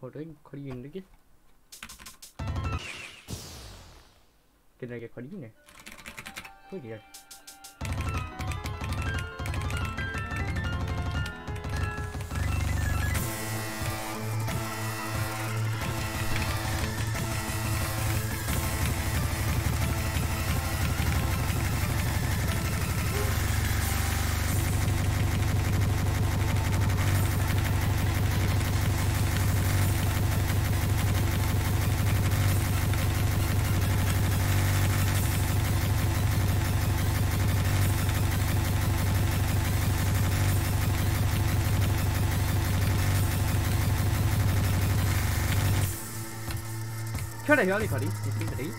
Kau đi nữa chứ Cái này cái kau det, 出来以后，你跑的，你 anybody